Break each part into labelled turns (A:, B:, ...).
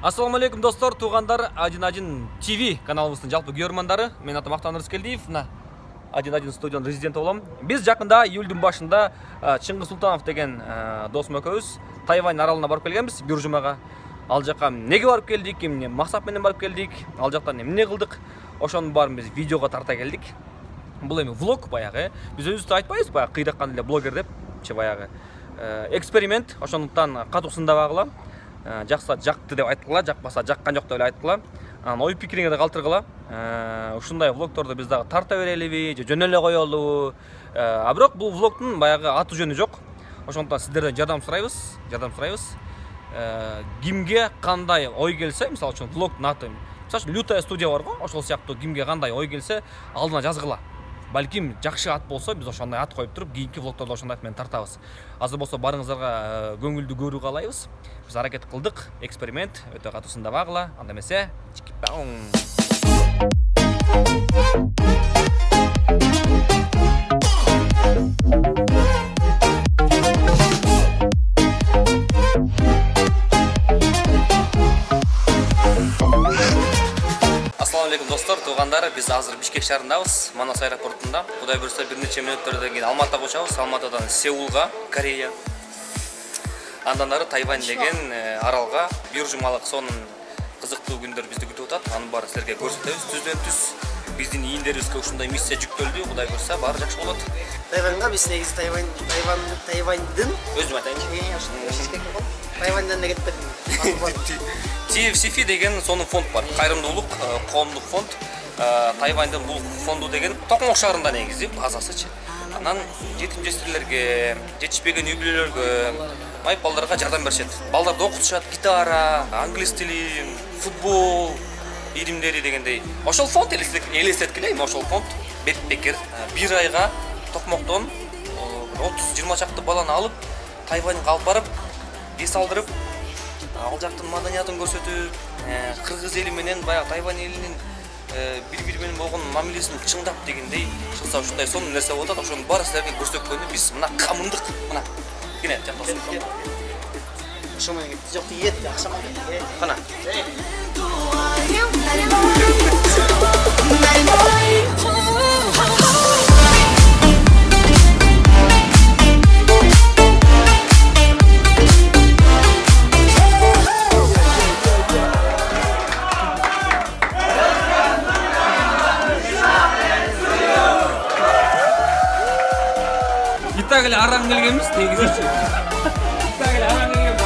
A: ассалауму алейкум достор туугандар один один тв каналыбыздын жалпы көрөрмандары менин атым актан рыскелдиев мына один один студиянын резиденти болом биз жакында июлдун башында чыңгыз султанов деген досум экөөбүз тайвань аралына барып келгенбиз бюржумага ал жака эмнеге барып келдик эмне максат менен барып келдик ал жактан эмне кылдык ошонун баарын биз видеого тарта келдик бул эми влог баягы биз өзүбүздү айтпайбыз баягы кыйдаккан эле блогер депчи баягы эксперимент. Ошондуктан катуу сындабагыла жакса жакты деп айткыла жакпаса жаккан жок деп эле айткыла анан ой пикириңерди калтыргыла. Ушундай влогторду биз дагы тарта берелиби же жөн эле коелубу а бирок бул влогдун баягы аты жөнү жок. Ошондуктан сиздерден жардам сурайбыз жардам сурайбыз. Кимге кандай ой келсе мисалы үчүн влогдун аты мисалы үчүн лютая студия бар го ошол сыяктуу кимге кандай ой келсе алдына жазгыла. Балким жакшы ат болсо биз ошондой ат коюп туруп кийинки влогтордо ошондой ат менен тартабыз. Азыр болсо баарыңыздарга көңүлдүү көрүү каалайбыз биз аракет кылдык эксперимент өтө катуу сындабагыла анда эмесе биз азыр бишкек шаарындабыз манас аэропортунда кудай буюрса бир нече мүнөттөрдөн кийин алматыга көчөбүз алматыдан сеулга корея. Андан ары тайвань деген аралга биржумалык сонун кызыктуу күндөр бизди күтүп атат анын баарын силерге көрсөтөбүз түздөн түз биздин ийиндерибизге ушундай миссия жүктөлдү кудай буюрса баары жакшы болот
B: тайваньга биз негизи тайвань тайваньдын
A: өзүм айтайынчы
B: тайваньдан да кетпедим
A: tfcf деген сонун фонд бар. Кайрымдуулук коомдук фонд. Тайваньдын бул фонду деген токмок шаарында негизи базасычы анан жетим жесирлерге жетишпеген үй бүлөлөргө майып балдарга жардам беришет балдарды окутушат гитара англис тили футбол илимдери дегендей ошол фонд элестеткиле эми ошол фонд бекер бир айга токмоктон отуз жыйырма чакты баланы алып тайваньга алып барып эс алдырып ал жактын маданиятын көрсөтүп кыргыз эли менен баягы тайвань элинин бири бири менен болгон мамилесин чыңдап дегендей кылса ушундай сонун нерсе болуп атат ошонун баарын силерге көрсөткөнү биз мына камындык мына. Кене жактасың
B: ошо менен жок тиет акча
A: кана. Так эле араң келгенбиз негизичи так эле араң келген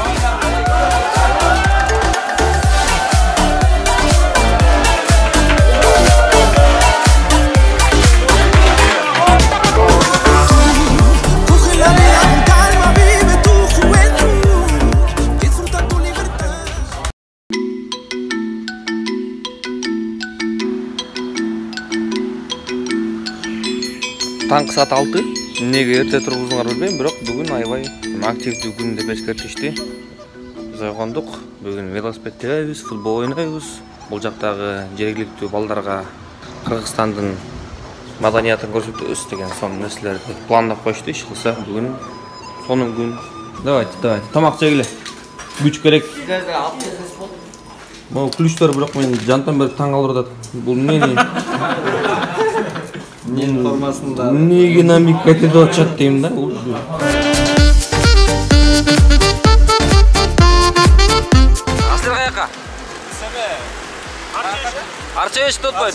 A: таңкы саат алты эмнеге эрте тургузуңар билбейм бирок бүгүн аябай активдүү күн деп эскертишти биз ойгондук бүгүн велосипед тебебиз футбол ойнойбуз бул жактагы жергиликтүү балдарга кыргызстандын маданиятын көрсөтөбүз деген сонун нерселерди пландап коюшту иш кылса бүгүн сонун күн давайте давайте тамак жегиле күч керек могу ключтор бирок мени жантан бери таң калтырып атат бул
C: ел формасында
A: эмнеге намек кетип атышат дейм да силер каяка арча эшикти отпойт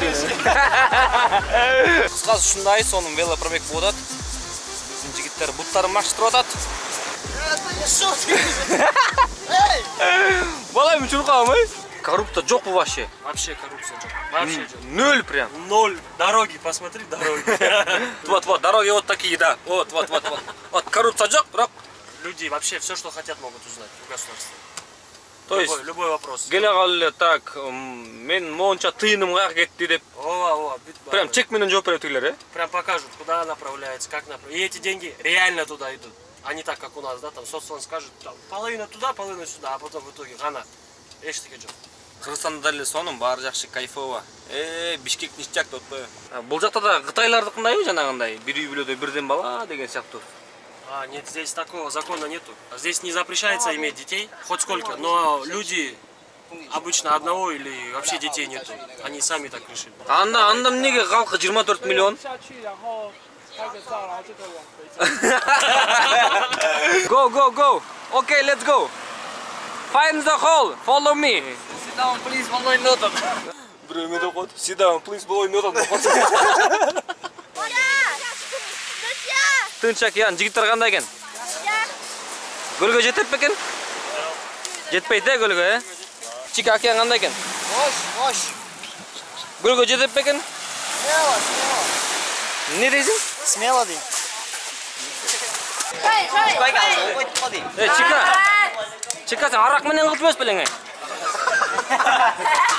A: кыскасы ушундай сонун велопробег болуп атат биздин жигиттер буттарын машыктырып атат бала эми чуркабам ай коррупция. Жокпу вообще.
C: Вообще коррупция жок вообще жок
A: ноль прям.
C: Ноль. Дороги посмотри дороги.
A: Вот вот дороги вот такие да. Вот вот вот вот. Вот коррупция жок бирок
C: люди вообще все что хотят могут узнать в государстве.
A: То есть
C: любой вопрос.
A: эле так мен моунча тыйыным каяка кетти деп
C: ооба ооба
A: прям чек менен жооп берет э?
C: Прям покажут куда направляется как направляется и эти деньги реально туда идут. А не так как у нас да там соцфонд скажет половина туда половина сюда а потом в итоге гана. Эчтеке жок кыргызстанда деле сонун баары жакшы кайфово э бишкек ништяк деп тогда бул жакта да кытайлардыкындайбы жанагындай бир үй бүлөдө бирден бала деген сыяктуу А, нет, здесь такого закона нету. А здесь не запрещается а, ну, иметь детей, ну, хоть сколько, ну, но люди обычно одного или вообще детей нету. Они сами так решили.
A: Анда, анда мнеге халкы 24 миллион. Go, go, go. Okay, let's go. Find the hole. Follow me. Down please follow me біреу мен оқыды sit down please follow me тынчак ян жігіттер қандай екен гөлге жетіп пе екен жетпейді е гөлге е чика акияң қандай екен
B: Hoş, hoş.
A: гөлге жетіп пе екен
B: Смело, смело.
A: не дейсің
B: Смело дейм.
A: е чика чика сен арақ менен кылып эмес белең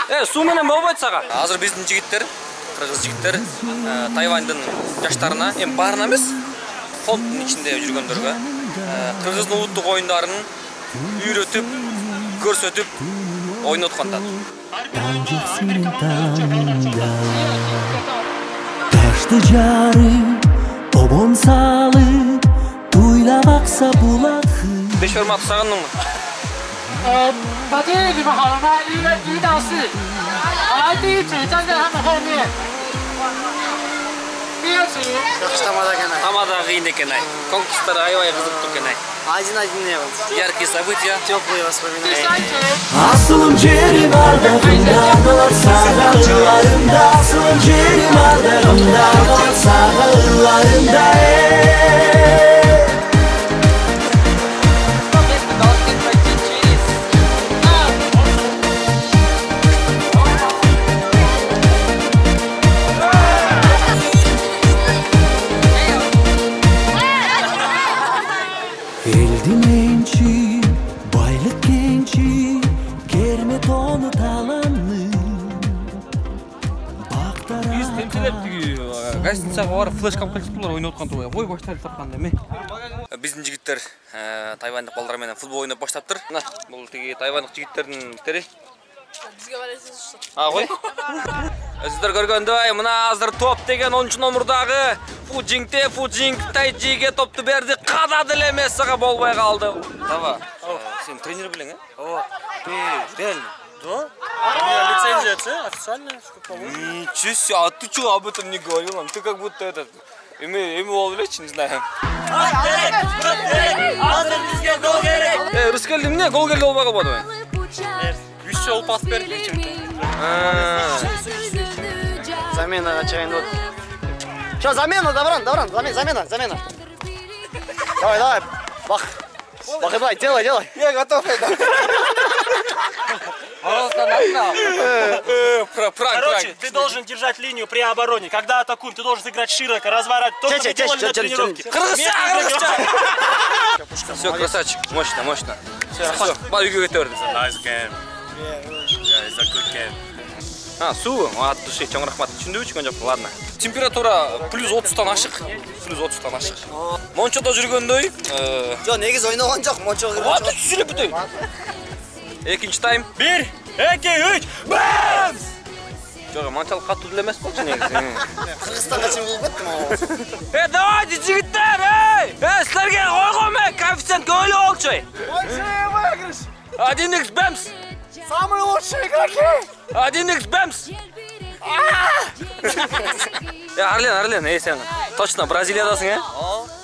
A: е суу менен болбойт сага азыр биздин жигиттер кыргыз жигиттер э, тайваньдын жаштарына эми баарына эмес фонддун ичинде жүргөндөргө э, кыргыздын улуттук оюндарын үйрөтүп көрсөтүп ойнотконтат
D: Taştı carı, obon salı, Duyla baksa bulakı
A: беш формат сагындыңбы
E: 呃，把建议你们好了吗？一个一到四，好来第一组站在他们后面，第二组
B: Yakıştamada gene.
A: тамада кыйын экен ай конкурстар аябай кызыктуу экен ай
B: Один-один не был.
A: яркие события
B: Теплые
E: 第
B: воспоминания.
E: 三组。
D: Asılım cerim ardağımda Kalar sağlarında Asılım cerim ardağımda
A: гостиницага барып флешкам кылчыптылар ойноп аткан турбай ой баштайлы тапканда эме биздин жигиттер тайвандык балдар менен футбол ойноп баштаптыр мына бул тиги тайвандык жигиттердин биттери а кой сиздер көргөндөй мына азыр топ деген 10 номурдагы фуджингте фуджинг тайджиге топту берди кадады эле мессага болбой калды. Дава сен тренер белең э?
C: О, ты реально? Да? У меня лицензия С, официальная, что положено.
A: Ничего себе, а ты что об этом не говорил нам? Ты как будто этот... Эми, эми ол элечи, не знаю. Э, Рыскелди эмне? Гол келди болбой калбадыбы?
C: Үч жол пас берди
A: А,
B: Замена чайын вот. Что, замена, Давран, Давран, замена, замена, замена. Давай, давай, бах. Бах, давай, делай, делай. Я готов,
A: э, пра- Пранк,
F: Короче,
A: пранк.
F: ты должен держать линию при обороне. Когда атакуем, ты должен сыграть широко, разворачивать. То, что мы делали на тренировке.
A: Все, красавчик, мощно, мощно. Все, кете берди.
C: Nice game. Yeah, it's a good game.
A: А, суу, от души, чоң рахмат. Түшүндүбү жок, ладно. Температура плюс 30тан ашык. Плюс 30тан ашык. Мончодо жүргөндөй, э,
B: Жо, негиз ойногон жок, мончо
A: Аты түсүрүп бүтөй. Экинчи тайм.
F: Bir, iki, üç, bam!
A: Жок, манчалык катуу деле эмес болчу негизи.
B: Кыргызстанга чейин болуп кеттим ал.
A: Э, давайте, жигиттер, эй! Э, силерге койгом э, коэффициент көбөлүк болчу. Один икс бэмс.
B: Самые лучшие игроки!
A: Один икс бэмс. Э, Арлен, Арлен, эй сен. Точно Бразилиядасың, э?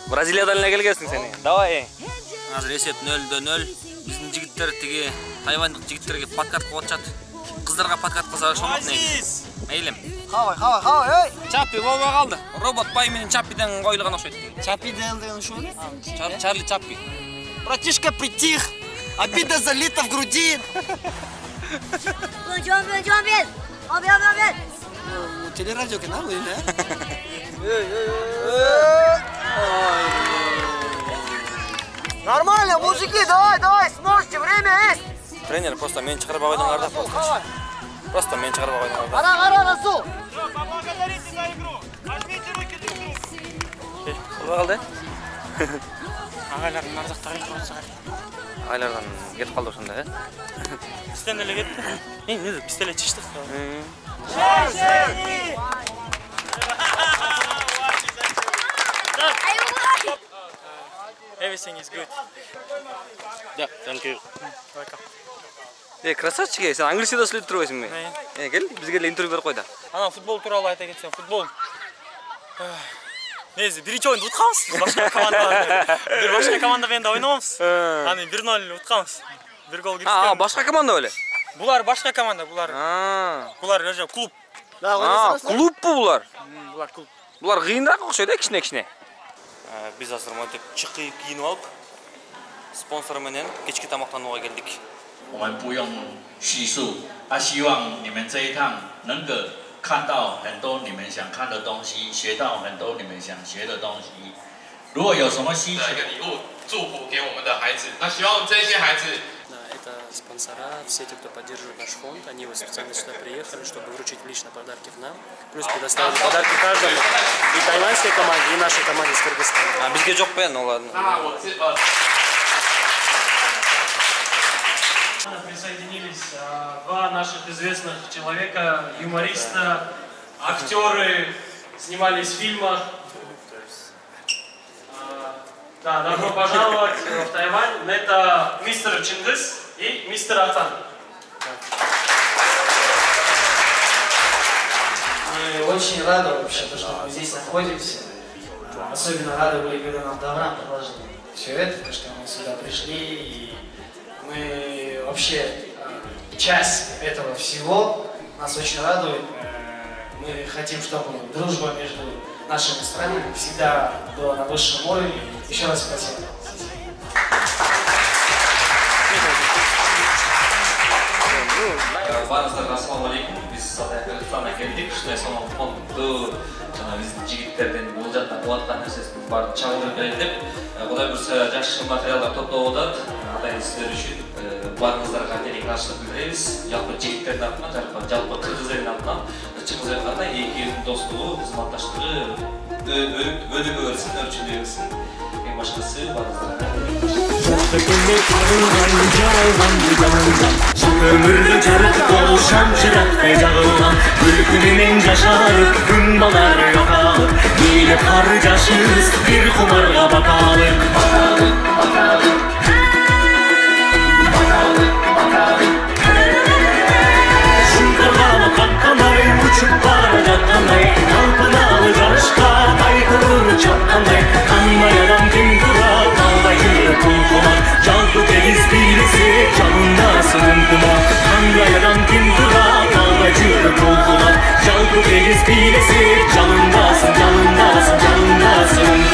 A: Бразилиядан эле келгенсиң сен. Давай, эй. Азыр эсеп 0-0. Биздин жігіттер тіге тайвандық жігіттерге подкаст қылып жатады қыздарға подкаст қылса шомақ негізі мейлі
B: хавай хавай хавай ей
A: чаппи болмай қалды робот бай менен чаппиден қойылған
B: ұқсайды чаппи деген
A: шо чарли чаппи.
B: Братишка притих! Обида залита в груди! Телерадио канал или Нормально, мужики, давай, давай, сможете, время есть.
A: Тренер просто мени чыгарбай койдуңар да просто. Просто мени чыгарбай койдуңар да.
B: Қара, қара, Расул.
F: Поблагодарите за игру. Возьмите руки друг другу.
A: Болбой калды.
F: Ағайлардың ардақтары қойса.
A: Айлардан кетип калды ошондо, э?
F: Бізден эле кетті.
A: Э, не
F: Біз деле чыштық. Everything is good.
C: Yeah, thank you.
F: Welcome.
A: Е, красавчик, е, сен англисияда сүйлөп турбайсыңбы? Е, кел, бизге эле интервью берип кой да.
G: Ана футбол тууралуу айта кетсем, футбол негизи биринчи оюнду утканбыз башка команда бир башка команда менен да ойногонбуз аны бир ноль утканбыз бир гол
A: А,
G: киргизген
A: башка команда беле?
G: булар башка команда булар
A: А,
G: булар уже клуб
A: а, клубпу булар?
G: Булар клуб
A: Булар кыйыныраак окшойт э, кичине-кичине.
C: биз азыр монтип чыкып кийинип алып спонсор менен кечки тамактанууга келдик
H: 我们不用叙述，啊，希望你们这一趟能够看到很多你们想看的东西，学到很多你们想学的东西。如果有什么需求，
I: 的一个礼物祝福给我们的孩子。那希望这些孩子
C: Да, это спонсора, все те, кто поддерживает наш фонд, они вот специально сюда приехали, чтобы вручить лично подарки в нам, плюс предоставили подарки каждому, и тайландской команде, и нашей команде из Кыргызстана.
A: А без жоқ
I: пе, ну ладно. А,
G: присоединились а, два наших известных человека, юмориста, актеры, снимались в фильмах, а, да, добро пожаловать в Тайвань. Это мистер Чингис и мистер Атан.
J: Мы очень рады вообще, то, что мы здесь находимся. Особенно рады были, когда нам Давран предложил все это, то, что мы сюда пришли. И мы вообще э, часть этого всего. Нас очень радует. Э, Мы хотим, чтобы дружба между нашими странами всегда была на высшем уровне. Еще раз спасибо.
A: Баарыңыздарга ассалому алейкум. Келдик. Ушундай сонун фондду жана биздин жигиттердин бул жакта кылып аткан нерсесин баарын чагылдырып берели деп Кудай буюрса жакшы материалдар топтоп атат. Атайын сиздер үчүн э, баарыңыздарга тилекташчылык билдиребиз. Жалпы жигиттердин атынан, жалпы элинин атынан, чыңгыз айткандай эки элдин достугу, кызматташтыгы өдөгө берсин, өрчүндө берсин. Эң башкысы баарыңыздарга
D: өмүрдү жарык Oluşan çırak mecağına Bülbülünün caşar Gümbalar yokalıp Yine karcaşız Bir kumarga bakalım Bakalım,
B: bakalım Uçup bağıracak kanay Kalpına alacağız Kağıt aykırı çapkanay deniz bilesi Canındasın
A: canındasın canındasın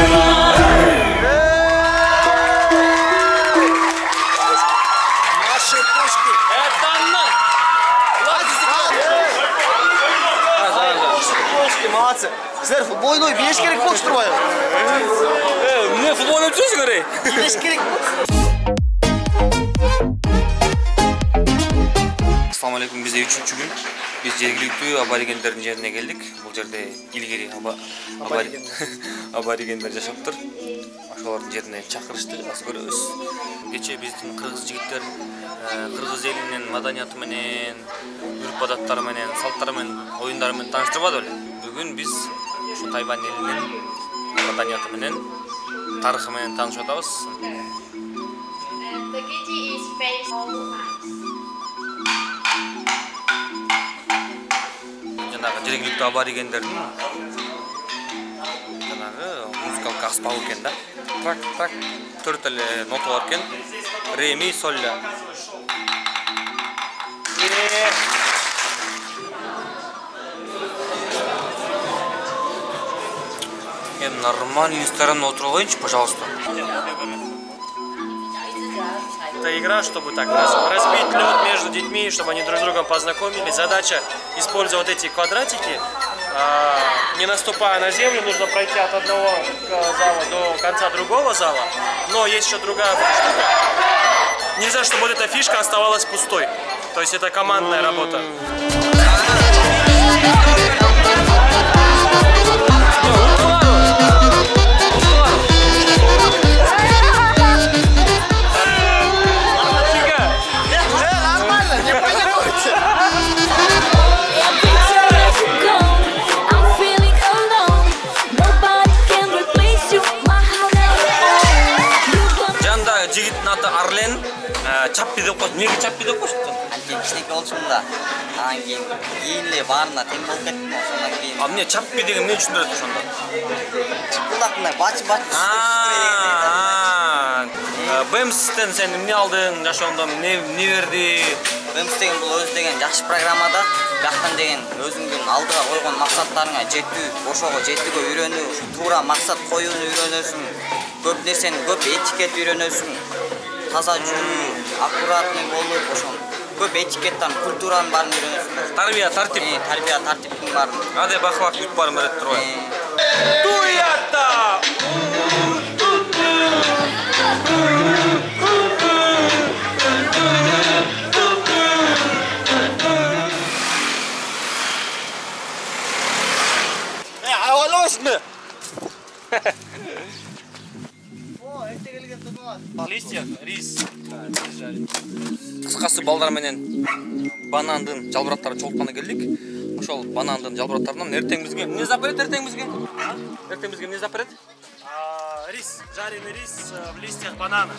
A: Sizler futbolunu bilişkerek
B: bokuşturmayın. Ne
A: futbolunu tüz göre? Bilişkerek bokuşturmayın. Биз жергиликтүү аборигендердин жерине келдик. Бул жерде илгери аборигендер жашаптыр. Ошолордун жерине чакырышты, азыр көрөбүз. Кечээ биздин кыргыз жигиттер э, кыргыз элинин маданияты менен, үрп адаттары менен, салттары менен, оюндары менен тааныштырбады беле. Бүгүн биз ушу Тайвань элинин маданияты менен, тарыхы менен таанышып атабыз. Жергиликтүү аборигендердин жанагы музыкалык аспабы экен да трак трак төрт эле нота бар экен ре ми соль ля эми нормальный ресторанда отуруп алайынчы пожалуйста
G: Это игра, чтобы так раз- разбить лед между детьми, чтобы они друг с другом познакомились. Задача использовать эти квадратики. а, не наступая на землю, нужно пройти от одного э, зала до конца другого зала. Но есть еще другая штука. Нельзя, чтобы вот эта фишка оставалась пустой. То есть это командная работа.
A: Чаппи деп коет эмнеге чаппи деп коюшат
K: кийин кичинекей болчумун да анан кийин кийин эле баарына тең болуп кеттим ошондон кийин
A: а эмне чаппи деген эмне түшүндүрөт ошондо
K: чыпкылак бачы бачы
A: бэмстен сен эмне алдың жашооңдо эмне эмне берди
K: бэмс деген бул өзү деген жакшы программа да бияктан деген өзүңдүн алдыга койгон максаттарыңа жетүү ошого жетүүгө үйрөнүү туура максат коюуну үйрөнөсүң көп нерсени көп этикет үйрөнөсүң таза жүрүү аккуратный болуп ошо көп этикеттан культуранын баарын үйрөнөсүң
A: тарбия тартип
K: тарбия тартиптин баарын
A: кадай бакылап бүт баарын берет турбайбы
G: Туята!
B: айбалабайсыңбы
G: Листья, рис.
A: кыскасы балдар менен банандын жалбырактарын чогултканы келдик ошол банандын жалбырактарынан эртең бизге эмне зап берет эртең бизге эртең бизге эмне зап берет
G: А, Рис, жареный рис э, в листьях банана.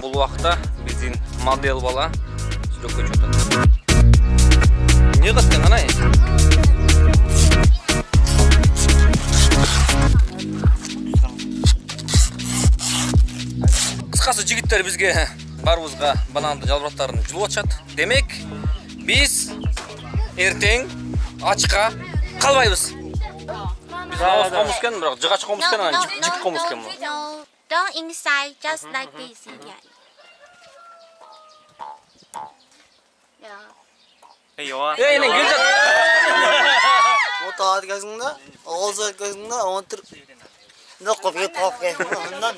A: Бул убакта биздин модель бала. Сүрөккө чыгып атат эмне экен анай? Кыскасы жигиттер бизге баарыбызга банандын жалбырактарын жулуп атышат демек биз эртең ачка калбайбыз биз аабыз комуз экен бирок жыгач комуз экен анан жип жип комуз экен бул
L: No, don't inside, just like this. Yeah.
B: Андан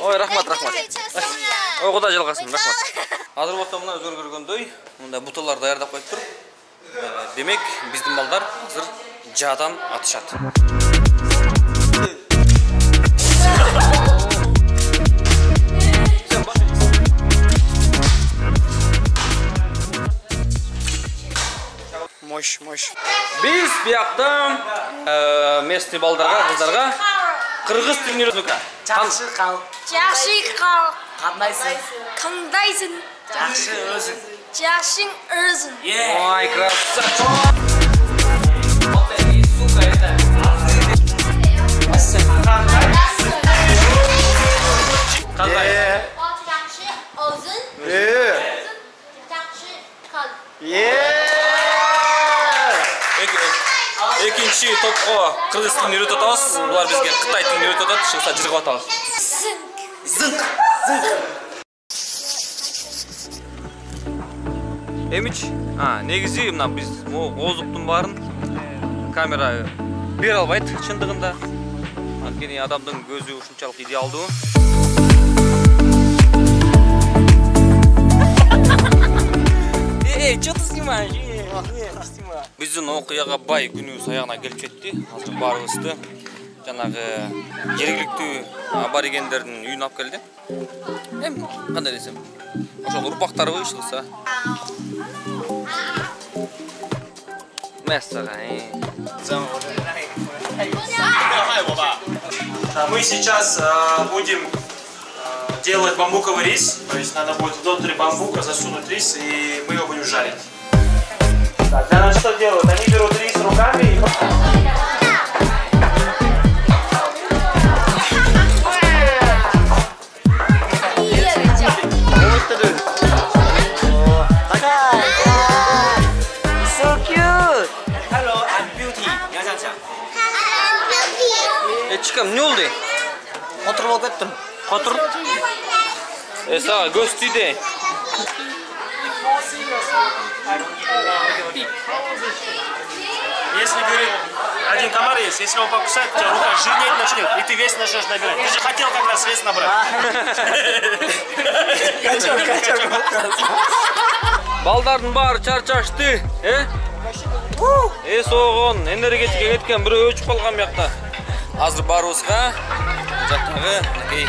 A: ой рахмат рахмат. Ой кудай жалгасын рахмат. Азыр болсо мына өзүңөр көргөндөй мындай буталар даярдап коюптур Э, демек биздин балдар азыр жаадан атышат
B: мощь мощь
A: биз биякта э, местный балдарга кыздарга кыргыз тилин үйрөтмөк
M: Жақсы қал.
L: Жақсы қал.
M: Қандайсың?
L: Қандайсың?
M: Жақсы өзің.
L: Жақсың өзің.
A: ой красавчик кандай
L: Жақсы өзің.
B: Э.
L: Жақсы қал.
A: Эки- экинчи топко кыргыз тилин үйрөтүп атабыз булар бизге кытай тилин үйрөтүп атат чыгса жыргап атабыз
B: зынк
A: эмичи а негизи мына биз могу ооздуктун баарын камера бере албайт чындыгында анткени адамдын көзү ушунчалык идеалдуу эй что ты снимаешь биздин окуяга бай күнүбүз аягына келип жетти азыр баарыбызды жанагы жергиликтүү аборигендердин үйүнө алып келди эми кандай десем? Ошол урпактарыбы иш кылса мәссаған
G: А Мы сейчас э, будем э, делать бамбуковый рис. То есть надо будет внутрь бамбука засунуть рис, и мы его будем жарить. Так, для нас что делают? Они берут рис руками и...
A: Echkim,
B: ne oldu? Oturup
A: ketdim. Oturup. Esa, göz tüyde.
G: Если, говорит, один комар есть, если его покусать, у тебя рука жирнеть начнет, и ты вес начнешь набирать. Ты же хотел как раз вес набрать.
B: Качок, качок.
A: балдардын баары чарчашты э эс оогон энергетика кеткен бирөө өчүп калган биякта азыр баарыбызга жактагы мынакей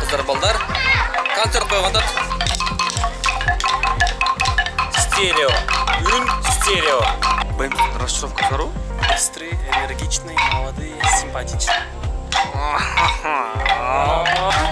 A: кыздар балдар концерт атат стерео үрүн стерео bmrashovka.ru
G: Быстрые, энергичные, молодые, симпатичные.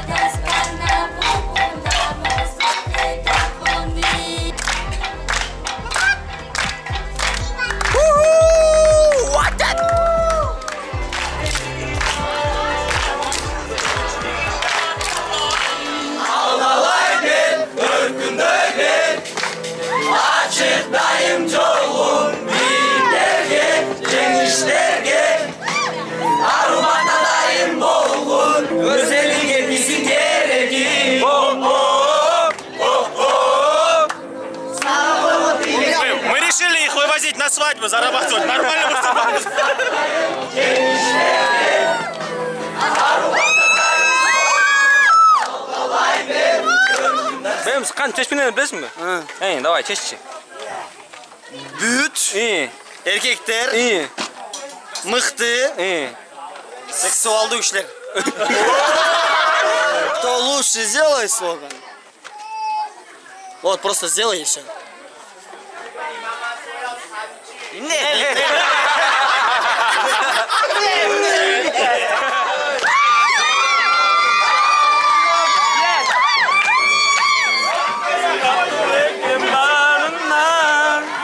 G: зарабатывать. Нормально выступают.
A: Бэмс қанша чешпенен білесің бе? Ей, давай, чешші.
B: Бүт.
A: И.
B: Мықты.
A: И.
B: Сексуалды күшлер. Кто лучше сделай слоган. Вот, просто сделай и все.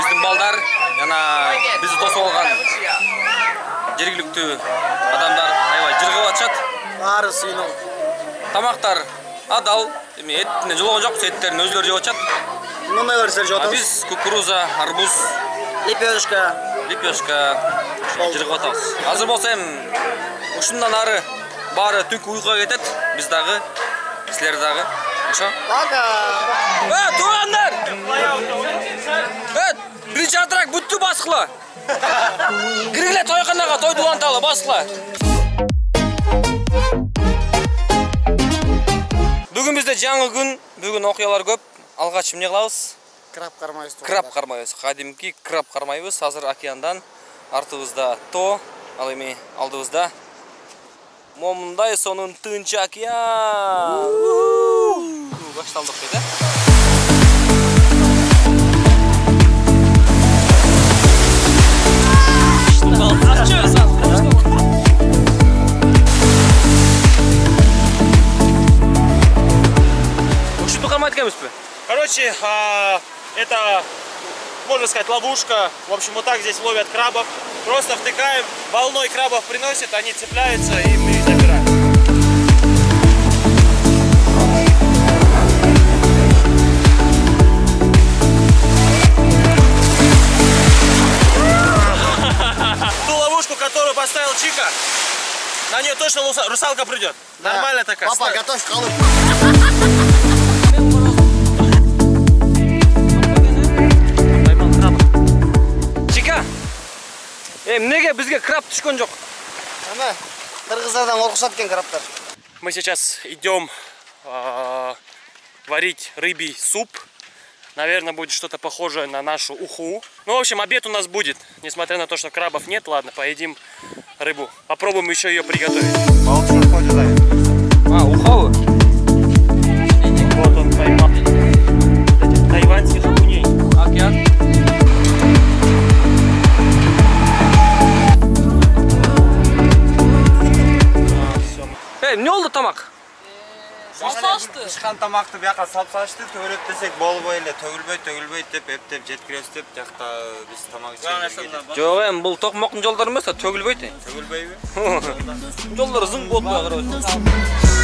A: Біздің балдар, яна бізді тосып алған жергілікті адамдар аябай жырғап атышат.
B: Бары сүйіну.
A: Тамақтар адал, эми этине жылогон жок, эттерин өзүлөрү жеп атышат.
B: Мындай нәрселер жеп атабыз.
A: Биз кукуруза, арбуз,
B: Лепешка.
A: лепешка жыргап атабыз. Азыр болсо эми ушундан ары баары түнкү уйкуга кетет. Биз дагы, силер дагы. Ошо?
B: Пока.
A: Э, туугандар! Э, биринчи атырак бүттү баскыла. Киргиле тойканага, тойду уланталы, баскыла. Бүгүн бизде жаңы күн, бүгүн окуялар көп. Алгач эмне кылабыз?
B: Краб кармайбыз.
A: Краб кармайбыз. Кадимки краб кармайбыз. Азыр океандан артыбызда то, ал эми алдыбызда момундай сонун тынч океан. Башталдык дейт, э? Ушинтип кармайт экенбизби?
G: Короче, а, это, можно сказать, ловушка. В общем, вот так здесь ловят крабов. Просто втыкаем, волной крабов приносит, они цепляются и мы их забираем. Ту ловушку, которую поставил Чика, на нее точно русалка придет. Нормально такая.
B: Папа,
G: Ста-
B: готовь колы.
A: Э, эмнеге бизге краб түшкөн жок?
B: Эме, кыргыздардан коркушат экен крабтар.
G: Мы сейчас идем а, варить рыбий суп. Наверное, будет что-то похожее на нашу уху. Ну, в общем, обед у нас будет. Несмотря на то, что крабов нет, ладно, поедим рыбу. Попробуем еще ее приготовить.
A: Эй, эмне болду тамак?
N: Ишқан тамақты бияққа салып салышты, төгілеттесек болбой эле төгүлбөйт, төгүлбөйт деп эптеп жеткиребиз деп жакта биз тамак ичебиз.
A: Жок, эми бул токмоктун жолдору эмес, төгүлбөйт.
N: Төгүлбөйбү?
A: Жолдору зың болуп калган.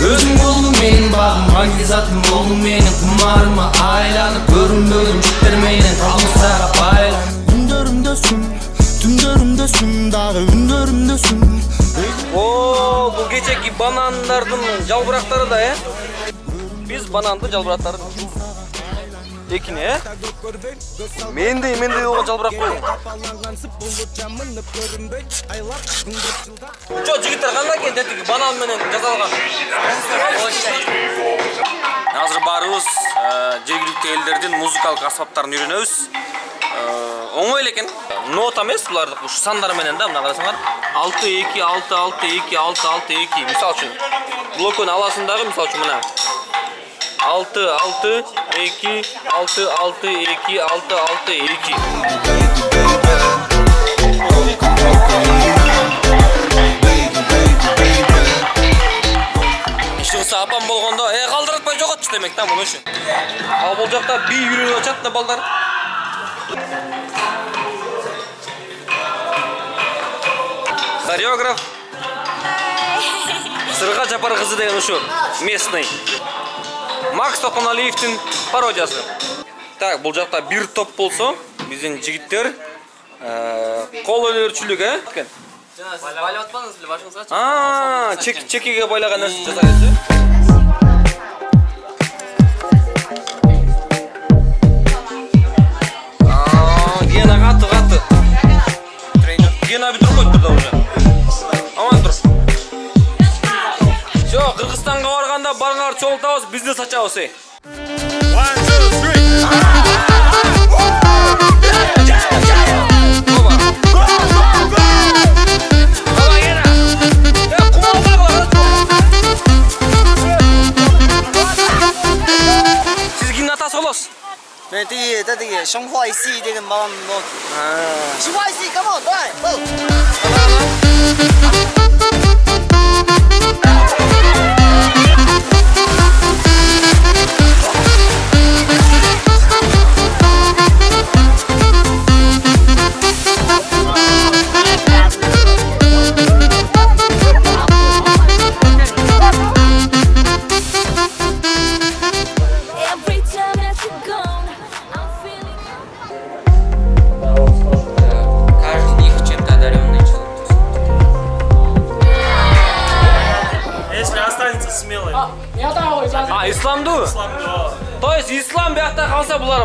D: Өзің болдың менің бағым аңгизатым болдың менің құмарыма айланып көрінбеген жүктерменен талмыстарға байланып
O: Күндөрүмдөсүң, түндөрүмдөсүң, дагы үндөрүмдөсүң.
A: О, бул кечеки банандардын жалбырактары да, э? Биз банандын жалбырактарын экине, э? Мендей, мендей болгон жалбырак кой. Жо, жигиттер кандай экен тетиги банан менен жасалган? Азыр баарыбыз э, жергиликтүү элдердин музыкалык аспаптарын үйрөнөбүз. Оңой эле экен. Нота эмес булардык, ушу сандар менен да, мына карасаңар. 6 2 6 6 2 6 6 2. Мисал үчүн экөөнү аласың дагы, мисал үчүн мына 6 6 2 6 6 2 6 6 2. иши кылса апам болгондо э калдыратпай жоготчу демек да мунучу ал бул жакта би атышат да балдар хореограф. Сырга жапар кызы деген ушу местный. Макс токоналиевдин пародиясы так бул жакта бир топ болсо биздин жигиттер кол өнөрчүлүк э
K: жана сиз байлап атпадыңыз беле башыңызгачы
A: чекеге байлаган нерсе жасайсыз. А, Гена катты катты. Гена бүтүрүп койду да уже. Аман тур. Все, Кыргызстанга барганда барыңар чогултабыз, бизнес ачабыз. ey.
B: Мен тиги да тиги шыңхуай си деген баламдын болот шыңхуай си камон давай был
P: Every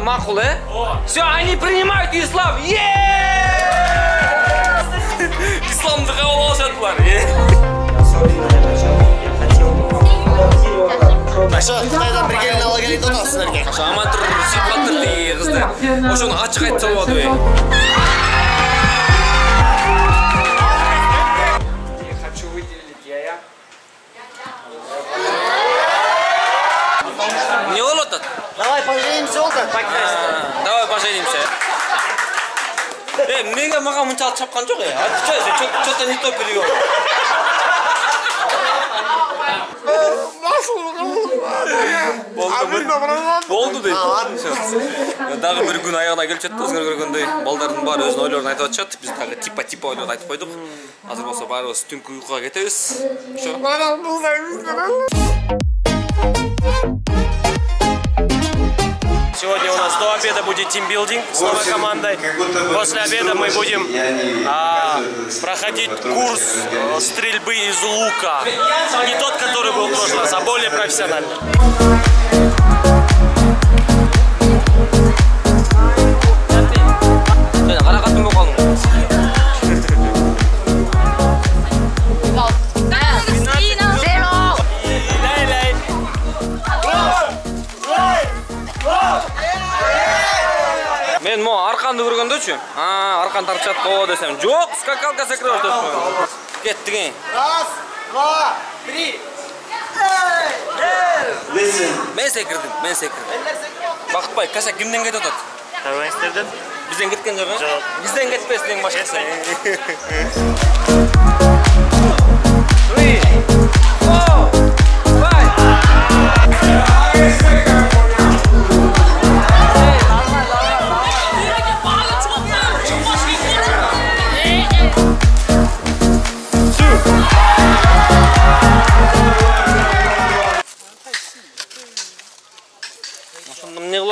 A: макул, э? Все, они принимают ислам. Е! Исламды кабыл алышат булар.
B: ошо кытайдан бир келин ала атабыз силерге
A: Ошо аман тур сүйүп калыптыр тиги кызды. Ошону ачык айтса болот бе?
B: Давай поженимся.
A: Э, мега мага мынчалык чапкан жок э. Отвечай, сен что-то не то перевел. Болду дейт. Дагы бир күн аягына келчү да өзүңөр көргөндөй балдардын баары өзүнүн ойлорун айтып атышат. Биз дагы типа типа ойлорду айтып койдук. Азыр болсо баарыбыз түнкү уйкуга кетебиз.
G: Сегодня у нас до обеда будет тимбилдинг с новой командой. После обеда мы будем а, проходить курс э, стрельбы из лука. Не тот, который был в прошлый раз, а более профессиональный.
A: Каракатын болуп калдың. Көргөндөчү. А, аркан тартышат го десем, жок, скакалка секире баштадым. Кеттик ей.
B: раз два три
A: Мен секирдим, мен секирдим. Бакытбай, каса кимден кетип атат?
G: Тәуелсіздерден?
A: Бизден кеткен жок, э? Бизден кетпесин эң башкысы. Three,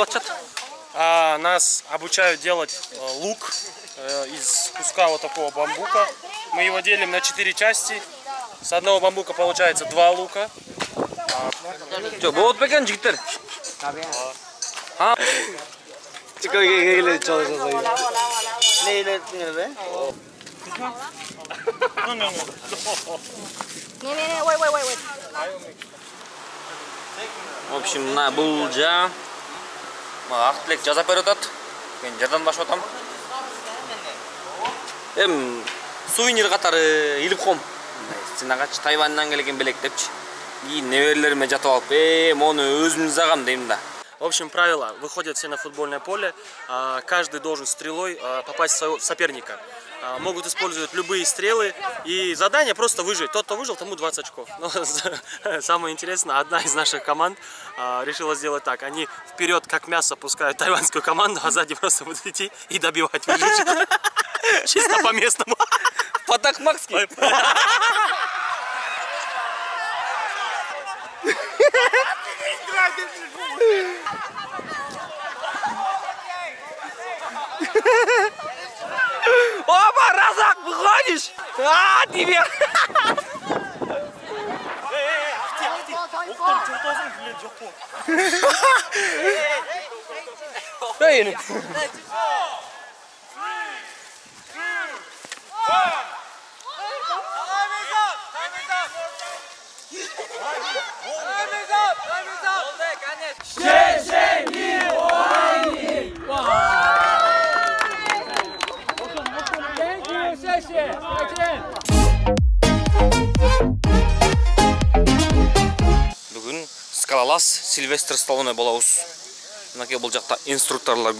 A: Ошондо эмне кылып атышат?
G: А, нас обучают делать э, лук э, из куска вот такого бамбука. Мы его делим на четыре части. С одного бамбука получается два лука.
A: Жок, болот бекен жигиттер. А,
B: чикаге келе чалышасың не эле бе
L: Не-не-не, ой, ой, ой, ой.
A: в общем, мына бул жа мага ак тилек жасап берип атат. Мен жардамдашып атам. Эм сувенир катары илип коем. Сынагачы Тайваньдан келген белек депчи. Кийин неберелериме жатып алып, э, мону өзүм жасагам дейм да.
G: В общем, правила. Выходят все на футбольное поле. а, Каждый должен стрелой попасть в своего соперника. А, могут использовать любые стрелы. И задание просто выжить. Тот, кто выжил, тому 20 очков. Но самое интересное, одна из наших команд а, решила сделать так. Они вперед, как мясо, пускают тайваньскую команду, а сзади просто будут идти и добивать выживших. Чисто по-местному.
A: По-такмакски. Опа, Разак, выходишь? А, тебе! Эй, бүгін скалалас сильвестр сталлоне болабыз мынакей бұл жақта инструкторлар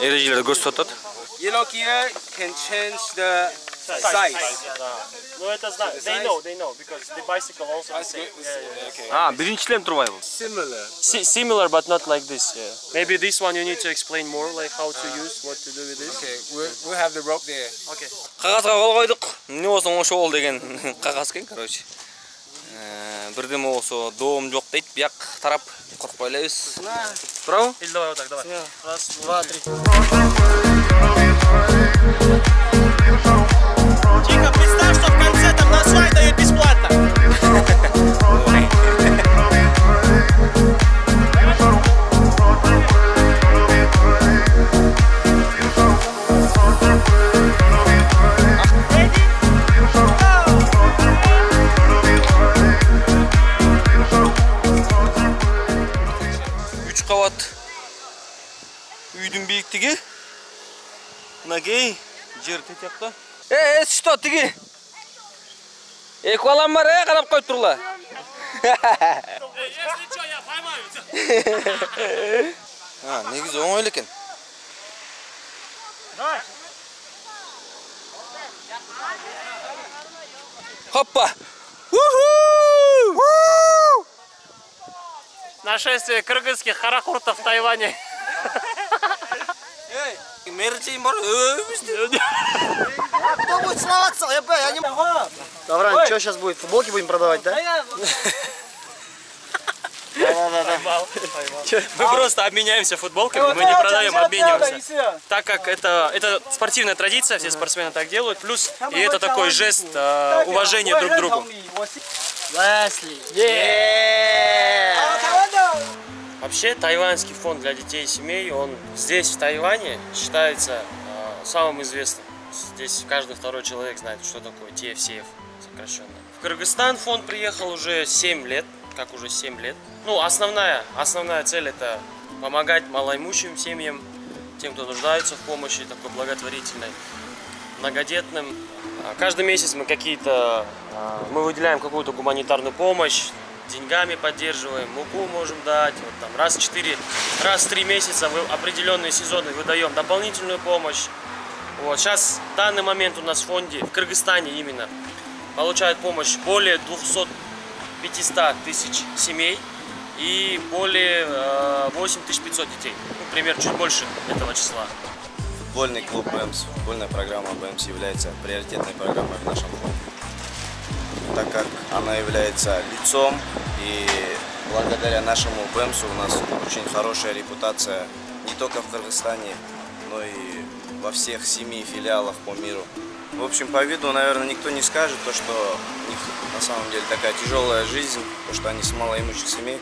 A: ережелерді көрсетіп жатады
Q: Yellow gear can change the size.
G: No, это знаю. They know, they know, because the bicycle also the same. Yeah, yeah.
A: а біріншілен тұрбай бұл
Q: Similar.
G: Si- similar, but not like this. Yeah. Maybe this one you need to explain more, like how to use, what to do with this.
Q: Okay, we'll, we'll have the rope there.
G: Okay.
A: қағазға қол қойдық міне осы оңаша ол деген қағаз екен короче Ә, бірдеме осы доым жоқ дейді бияқ тарап құрып байлайбыз тура
G: Или давай вот так, давай. Раз, два, три.
A: Биіктігі мынакей жер тетяқта. Е е что тіге екі балам бар е қарап қойып тұрла.
F: Если что, я поймаю.
A: А негізі оңайлы екен. Хоппа.
G: Нашествие кыргызских харакуртов в Тайване.
A: Мерчейін бар
B: Кто будет целоваться? Я, я не могу. Давран, что сейчас будет? Футболки будем продавать, да? Да-да-да.
G: Мы просто обменяемся футболками, мы не продаем, обмениваемся. Так как это, это спортивная традиция, все спортсмены так делают, плюс и это такой жест э, уважения друг к другу. Вообще тайваньский фонд для детей и семей, он здесь, в Тайване, считается э, самым известным. Здесь каждый второй человек знает, что такое TFCF сокращенно. В Кыргызстан фонд приехал уже 7 лет, как уже 7 лет. Ну, основная, основная цель это помогать малоимущим семьям, тем, кто нуждается в помощи такой благотворительной, многодетным. Каждый месяц мы какие-то, а, мы выделяем какую-то гуманитарную помощь, деньгами поддерживаем, муку можем дать, вот там раз в 4, раз в 3 месяца в определенные сезоны выдаем дополнительную помощь. Вот, сейчас в данный момент у нас в фонде, в Кыргызстане именно, получают помощь более 200 500 тысяч семей и более э, 8500 детей. Ну, примерно чуть больше этого числа.
R: Футбольный клуб БЭМС, футбольная программа БЭМС является приоритетной программой в нашем фонде, так как она является лицом и благодаря нашему БЭМСу у нас очень хорошая репутация не только в Кыргызстане, но и во всех семи филиалах по миру. В общем, по виду, наверное, никто не скажет то, что у них на самом деле такая тяжелая жизнь, то, что они с малоимущих семей.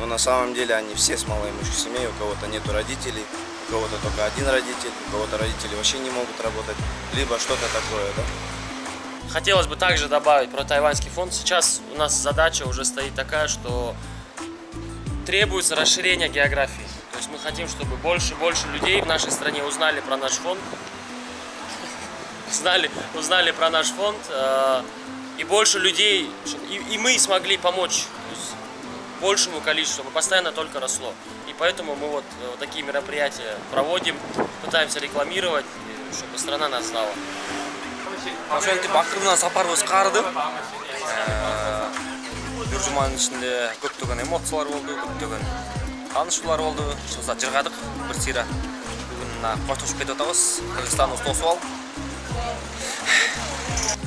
R: Но на самом деле они все с малоимущих семей, у кого-то нету родителей, у кого-то только один родитель, у кого-то родители вообще не могут работать, либо что-то такое, да.
G: Хотелось бы также добавить про тайваньский фонд. Сейчас у нас задача уже стоит такая, что требуется расширение географии. То есть мы хотим, чтобы больше и больше людей в нашей стране узнали про наш фонд, знали, узнали про наш фонд, э, и больше людей, и, и мы смогли помочь большему количеству, чтобы постоянно только росло. И поэтому мы вот э, такие мероприятия проводим, пытаемся рекламировать, чтобы страна нас знала.
A: Ошентип акырынан сапарыбыз карды бир жуманын ичинде көптөгөн эмоциялар болду көптөгөн таанышуулар болду чыгса жыргадык бир сыйра бүгүн мына коштошуп кетип атабыз кыргызстаныбыз тосуп алып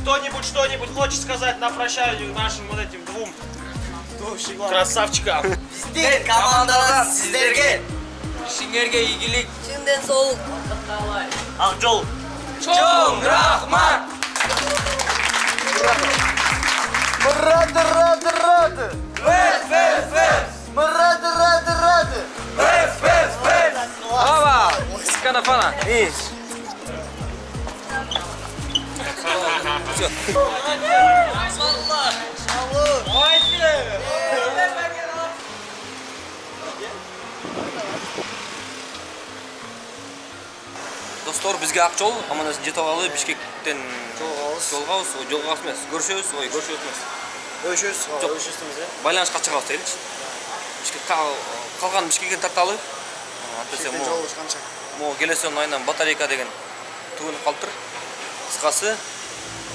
C: Кто-нибудь что-нибудь хочет сказать на прощание нашим вот этим двум красавчикам?
K: Біздер командадан сіздерге ішіңерге игілік
S: Шын Chong
C: Rahman!
K: Merad, rad,
B: rad! Vez, vez, vez!
K: Merad, rad, rad!
B: Vez, vez, vez! Olha
K: esse cara fala.
A: Isso. والله достор бизге ак жол аман эсен жетип алгалы бишкектен жолугабыз жолугабыз ой жолугабыз эмес көрүшөбүз ой көрүшөбүз эмес
B: Görüşürüz.
A: Çok.
B: Görüşürüz bize.
A: байланышка чыгабыз дейли бишкек калганын бишкектен тарталы антесе
B: Шектен жол ешқанша.
A: могу айынан батарейка деген төгүнүп калыптыр кыскасы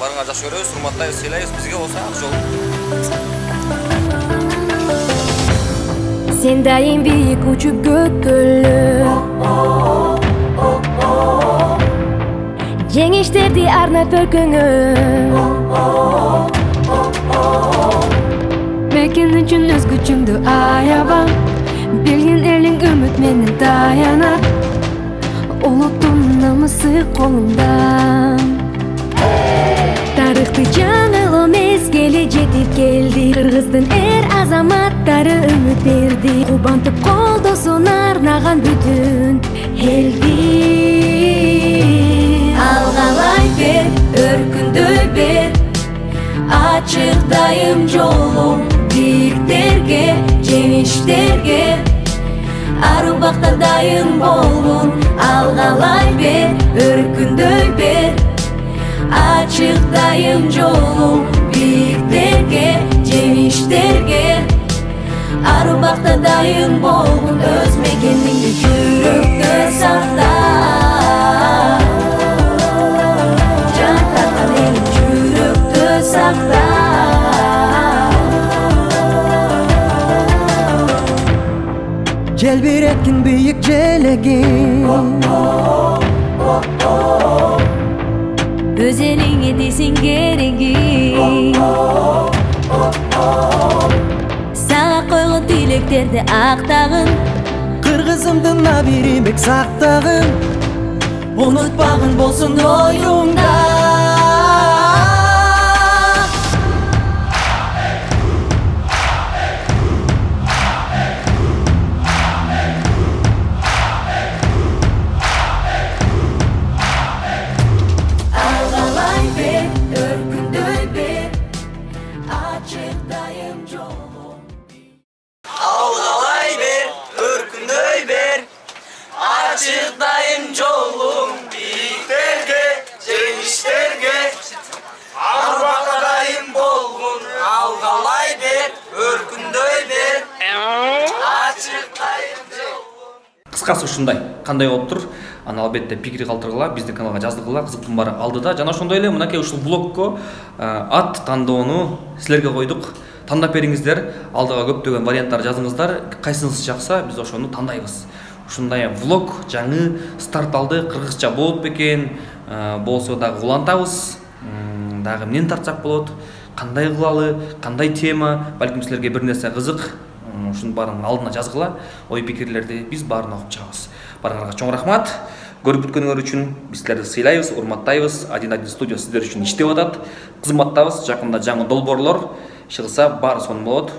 A: барыңар жакшы көрөбүз урматтайбыз сыйлайбыз бизге болсо ак жол
P: Sen dayım büyük uçup gökyüzü Жеңиштерди арнап өркөңү Мекен үчүн өз күчүңдү аябам Билген элиң үмүт менен таянат Улуттун намысы колуңда тарыхты жаңылоо мезгили жетип келди кыргыздын эр азаматтары үмүт берди кубантып колдосун арнаган бүтүн элди өркүндөй бер ачык дайым жолуң бийиктерге жеңиштерге дайым болгун алгалай бер өркүндөй бер ачык дайым жолуң бийиктерге жеңиштерге дайым болгун өз мекениңди жүрөктө сакта сакта
O: желбиреткин бийик желегин
P: өз элиңе десең кереги сага койгон тилектерди актагын
O: кыргызымдын абийирин сактагын унутпагын болсун оюңда
A: кандай болуптур аны албетте пикир калтыргыла биздин каналга жаздыргыла кызыктын баары алдыда жана ошондой эле мынакей ушул влогко а, ат тандоону силерге койдук тандап бериңиздер алдыга көптөгөн варианттар жазыңыздар. Кайсыңыз жакса биз ошону тандайбыз ушундай влог жаңы старт алды. Кыргызча болот бекен а, болсо дагы улантабыз. Дагы эмнени тартсак болот. Кандай кылалы кандай тема балким силерге бир нерсе кызык ушунун баарынын алдына жазгыла ой пикирлерди биз баарын окуп чыгабыз баарыңарга чоң рахмат. Көрүп бүткөнүңөр үчүн биз силерди сыйлайбыз урматтайбыз. Один один студия сиздер үчүн иштеп атат. Кызматтабыз жакында жаңы долбоорлор. Чыгса баары сонун болот.